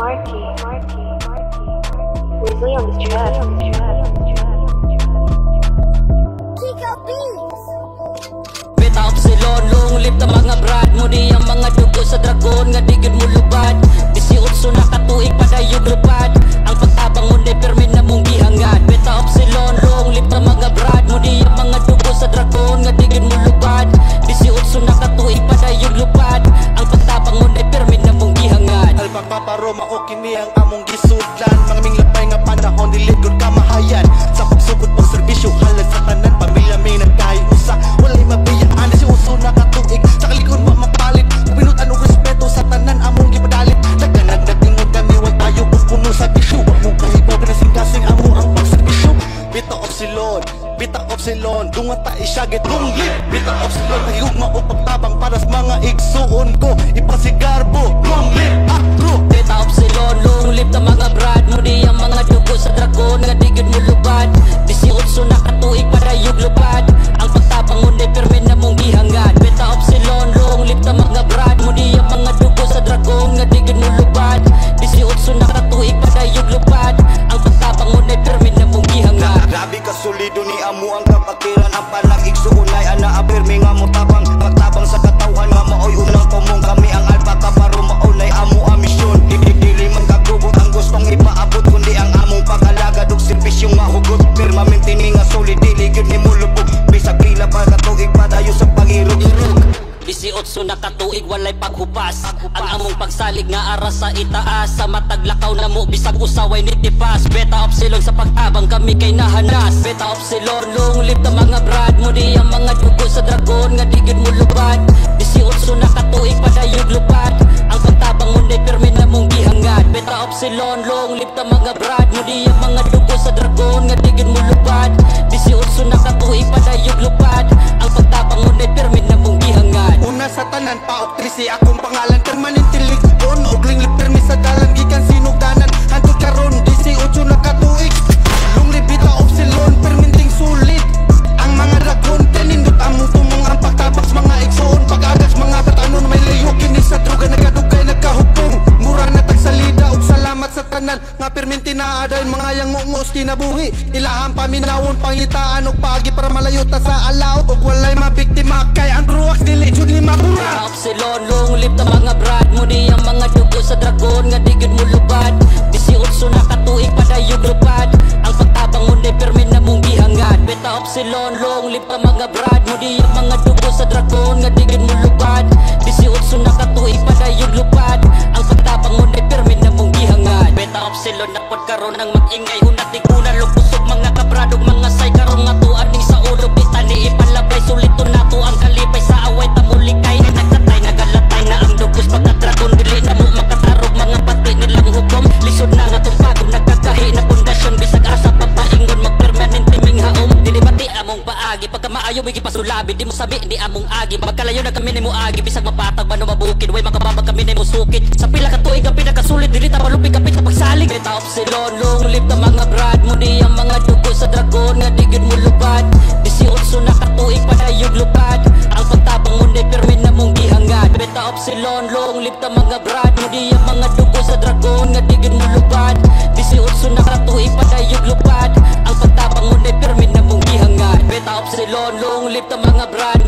Marky, Marky, Marky, Wesley on the track. Kiko Beats. Beta Upsilon, long live na mga brad mo Di ang mga dugo sa dragon nga digid mo lubad 18 na katuig padayog lupad Ang Paparoma o kini ang 18 na katuig padayog lupad. Ang pagtabang mo na permi na mong gihangad Grabe ka solido ni amo ang kapatiran Ang palang igsuunay ana katuig walay paghupas. Ang among pagsalig nga aras sa itaas Sa mataglakaw na mo bisag usaway ni tipas. Beta Upsilon sa pagtabang kami kay nahanas. Beta Upsilon long live na mga brad. Mo Di ang mga dugo sa dragon nga digid mo lubad. 18 na katuig padayog lupad gihangad Beta Upsilon long live na mga brad. Mo Di ang mga dugo sa dragon nga digid mo lubad 18 na katuig padayog lupad. Ang pagtabang mo na permi na mong gihangad. Una sa tanan paok trisi akong pangalan permanente tanan Nga perminti na adayon mga yang ngungos kinabuhi Ilahang paminawon pangitaan ug paagi para malayo ta sa alaw. Ug walay mabiktima kay ang ruwak dili jud ni mabura. Upsilon, long live na mga brad. Mo Di ang mga dugo sa dragon nga digid mo lubad. 18 na katuig padayog lupad. Ang pagtabang mo na permi na mong gihangad. Beta Upsilon, long live na mga brad. Mo Di ang mga dugo sa dragon nga digid mo lubad. 18 na katuig padayog lupad gipasulabi Di mo sabi di among agi. Magkalayo na kami ni mo agi Bisag mapatag man o mabukid. Way makababag kami ni mo sukit. Sa pila ka tuig ang pinakasulit Dili ta malupig kapit sa pagsalig Beta Upsilon long live na mga brad mo Di ang mga dugo sa dragon. Nga Live na mga brad